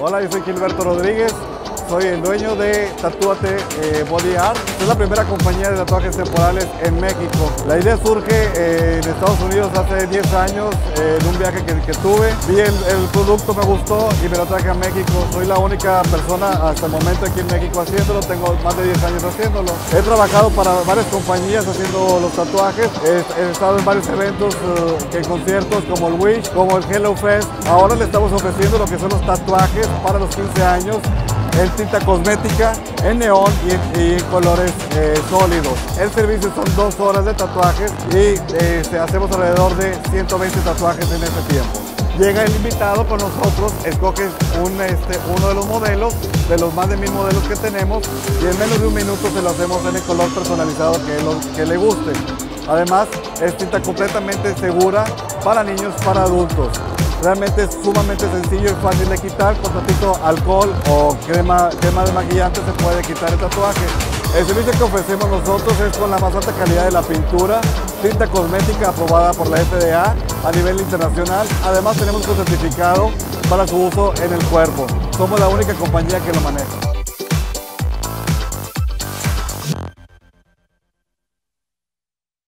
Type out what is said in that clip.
Hola, yo soy Gilberto Rodríguez, soy el dueño de Tatúate eh, Body Art. Es la primera compañía de tatuajes temporales en México. La idea surge eh, en Estados Unidos hace 10 años eh, en un viaje que, tuve. Vi el, producto, me gustó y me lo traje a México. Soy la única persona hasta el momento aquí en México haciéndolo. Tengo más de 10 años haciéndolo. He trabajado para varias compañías haciendo los tatuajes. He, he estado en varios eventos, uh, en conciertos como el Wish, como el Hello Fest. Ahora le estamos ofreciendo lo que son los tatuajes para los 15 años en tinta cosmética, en neón y en, colores eh, sólidos. El servicio son dos horas de tatuajes y este, hacemos alrededor de 120 tatuajes en ese tiempo. Llega el invitado con nosotros, escoge un, este, uno de los modelos, de los más de mil modelos que tenemos, y en menos de un minuto se lo hacemos en el color personalizado que le guste. Además, es tinta completamente segura para niños, para adultos. Realmente es sumamente sencillo y fácil de quitar. Con tantito alcohol o crema, crema de maquillante se puede quitar el tatuaje. El servicio que ofrecemos nosotros es con la más alta calidad de la pintura, tinta cosmética aprobada por la FDA a nivel internacional. Además tenemos un certificado para su uso en el cuerpo. Somos la única compañía que lo maneja.